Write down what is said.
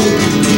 you.